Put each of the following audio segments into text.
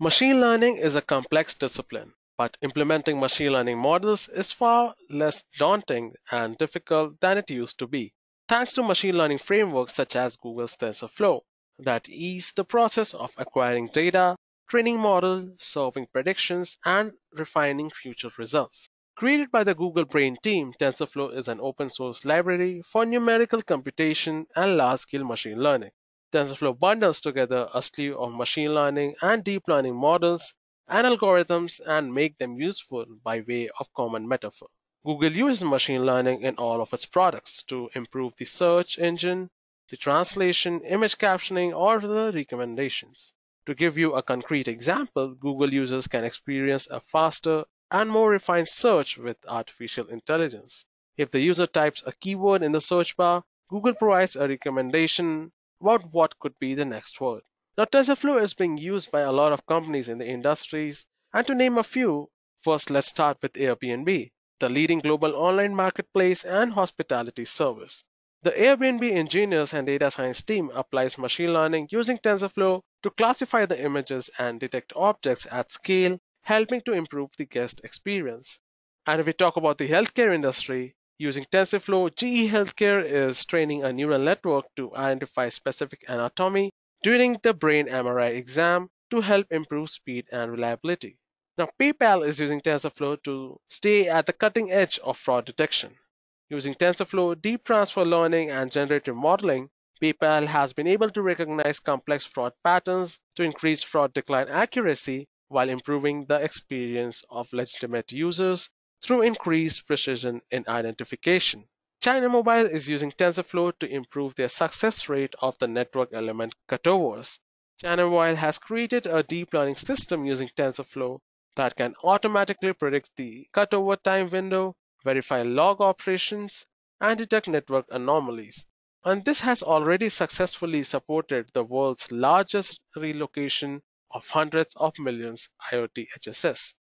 Machine learning is a complex discipline, but implementing machine learning models is far less daunting and difficult than it used to be, thanks to machine learning frameworks such as Google's TensorFlow that ease the process of acquiring data, training models, solving predictions, and refining future results. Created by the Google Brain team, TensorFlow is an open source library for numerical computation and large scale machine learning. TensorFlow bundles together a slew of machine learning and deep learning models and algorithms and make them useful by way of common metaphor. Google uses machine learning in all of its products to improve the search engine, the translation, image captioning, or the recommendations. To give you a concrete example, Google users can experience a faster and more refined search with artificial intelligence. If the user types a keyword in the search bar, Google provides a recommendation about what could be the next word. Now, TensorFlow is being used by a lot of companies in the industries, and to name a few, first let's start with Airbnb, the leading global online marketplace and hospitality service. The Airbnb engineers and data science team applies machine learning using TensorFlow to classify the images and detect objects at scale, helping to improve the guest experience. And if we talk about the healthcare industry, Using TensorFlow, GE Healthcare is training a neural network to identify specific anatomy during the brain MRI exam to help improve speed and reliability. Now, PayPal is using TensorFlow to stay at the cutting edge of fraud detection. Using TensorFlow, deep transfer learning, and generative modeling, PayPal has been able to recognize complex fraud patterns to increase fraud decline accuracy while improving the experience of legitimate users through increased precision in identification. China Mobile is using TensorFlow to improve their success rate of the network element cutovers. China Mobile has created a deep learning system using TensorFlow that can automatically predict the cutover time window, verify log operations, and detect network anomalies. And this has already successfully supported the world's largest relocation of hundreds of millions IoT HSS.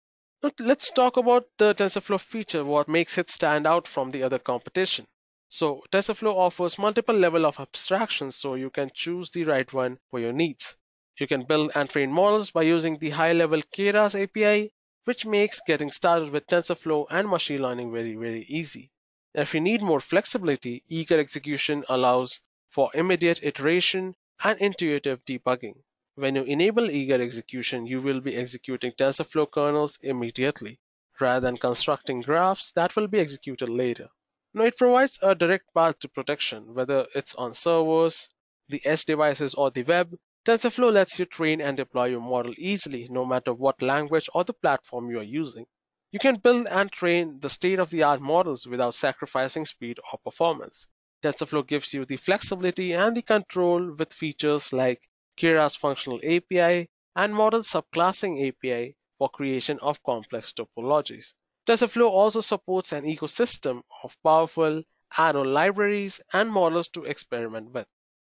Let's talk about the TensorFlow feature, what makes it stand out from the other competition. So TensorFlow offers multiple level of abstractions so you can choose the right one for your needs. You can build and train models by using the high-level Keras API, which makes getting started with TensorFlow and machine learning very, very easy. if you need more flexibility, eager execution allows for immediate iteration and intuitive debugging. When you enable eager execution, you will be executing TensorFlow kernels immediately, rather than constructing graphs that will be executed later. Now, it provides a direct path to protection, whether it's on servers, the edge devices, or the web. TensorFlow lets you train and deploy your model easily, no matter what language or the platform you are using. You can build and train the state-of-the-art models without sacrificing speed or performance. TensorFlow gives you the flexibility and the control with features like Keras functional API, and model subclassing API for creation of complex topologies. TensorFlow also supports an ecosystem of powerful add-on libraries and models to experiment with.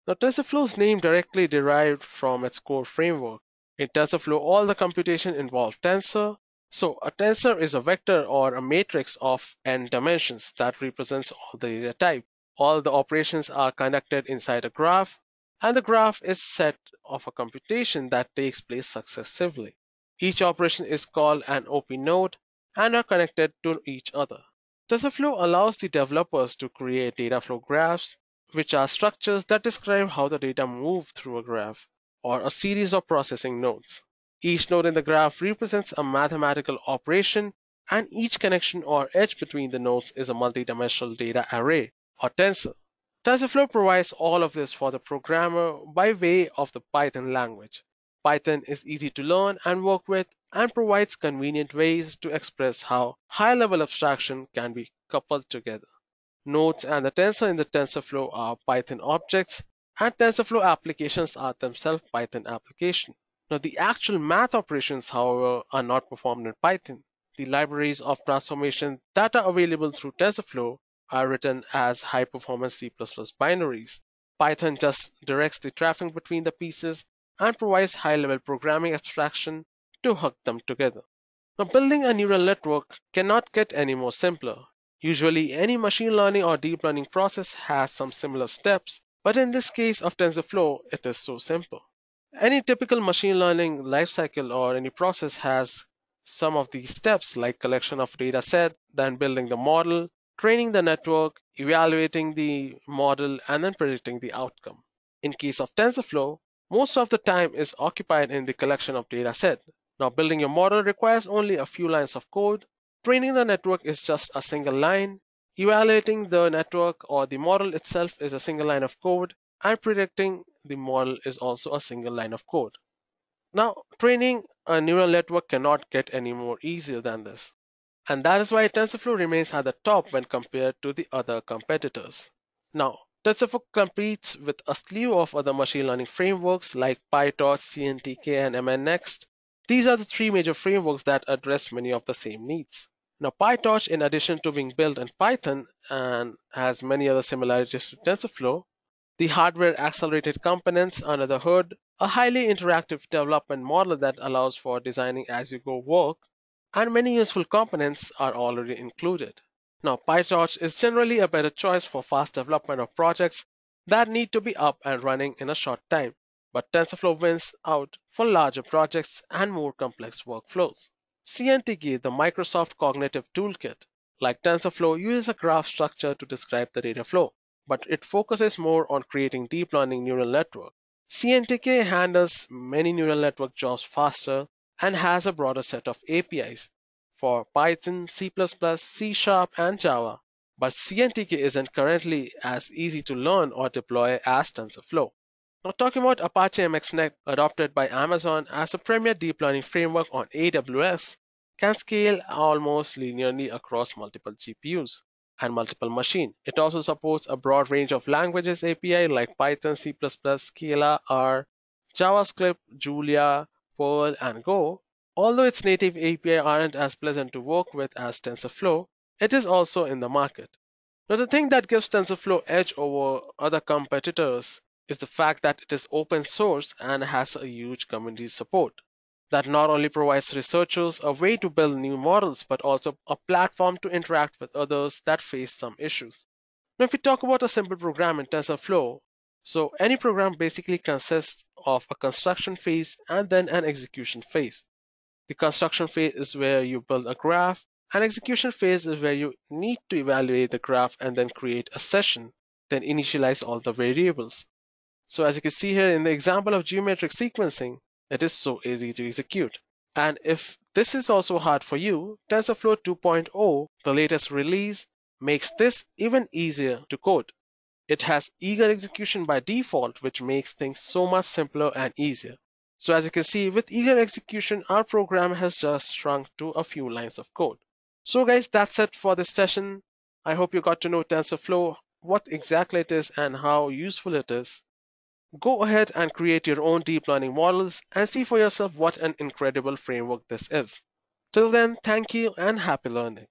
Now, TensorFlow's name directly derived from its core framework. In TensorFlow, all the computation involves tensor. So a tensor is a vector or a matrix of n dimensions that represents all the data type. All the operations are conducted inside a graph and the graph is set of a computation that takes place successively. Each operation is called an OP node and are connected to each other. TensorFlow allows the developers to create data flow graphs, which are structures that describe how the data move through a graph or a series of processing nodes. Each node in the graph represents a mathematical operation, and each connection or edge between the nodes is a multidimensional data array or tensor. TensorFlow provides all of this for the programmer by way of the Python language. Python is easy to learn and work with and provides convenient ways to express how high-level abstraction can be coupled together. Nodes and the tensor in the TensorFlow are Python objects, and TensorFlow applications are themselves Python applications. Now, the actual math operations, however, are not performed in Python. The libraries of transformation that are available through TensorFlow are written as high performance C++ binaries. Python just directs the traffic between the pieces and provides high level programming abstraction to hook them together. Now, building a neural network cannot get any more simpler. Usually, any machine learning or deep learning process has some similar steps, but in this case of TensorFlow, it is so simple. Any typical machine learning lifecycle or any process has some of these steps like collection of data set, then building the model, training the network, evaluating the model, and then predicting the outcome. In case of TensorFlow, most of the time is occupied in the collection of data set. Now building your model requires only a few lines of code. Training the network is just a single line. Evaluating the network or the model itself is a single line of code and predicting the model is also a single line of code. Now, training a neural network cannot get any more easier than this. And that is why TensorFlow remains at the top when compared to the other competitors. Now, TensorFlow competes with a slew of other machine learning frameworks like PyTorch, CNTK, and MXNet. These are the three major frameworks that address many of the same needs. Now, PyTorch, in addition to being built in Python and has many other similarities to TensorFlow, the hardware accelerated components under the hood, a highly interactive development model that allows for designing as you go work, and many useful components are already included. Now, PyTorch is generally a better choice for fast development of projects that need to be up and running in a short time, but TensorFlow wins out for larger projects and more complex workflows. CNTK, the Microsoft Cognitive Toolkit, like TensorFlow, uses a graph structure to describe the data flow, but it focuses more on creating deep learning neural network. CNTK handles many neural network jobs faster and has a broader set of APIs for Python, C++, C Sharp, and Java, but CNTK isn't currently as easy to learn or deploy as TensorFlow. Now talking about Apache MXNet adopted by Amazon as a premier deep learning framework on AWS can scale almost linearly across multiple GPUs and multiple machines. It also supports a broad range of languages API like Python, C++, Scala, R, JavaScript, Julia, Perl, and Go. Although its native API aren't as pleasant to work with as TensorFlow, it is also in the market. Now the thing that gives TensorFlow edge over other competitors is the fact that it is open source and has a huge community support that not only provides researchers a way to build new models, but also a platform to interact with others that face some issues. Now, if we talk about a simple program in TensorFlow, so any program basically consists of a construction phase and then an execution phase. The construction phase is where you build a graph, and execution phase is where you need to evaluate the graph and then create a session, then initialize all the variables. So as you can see here in the example of geometric sequencing, it is so easy to execute. And if this is also hard for you, TensorFlow 2.0, the latest release, makes this even easier to code. It has eager execution by default, which makes things so much simpler and easier. So as you can see, with eager execution, our program has just shrunk to a few lines of code. So guys, that's it for this session. I hope you got to know TensorFlow, what exactly it is and how useful it is. Go ahead and create your own deep learning models and see for yourself what an incredible framework this is. Till then, thank you and happy learning.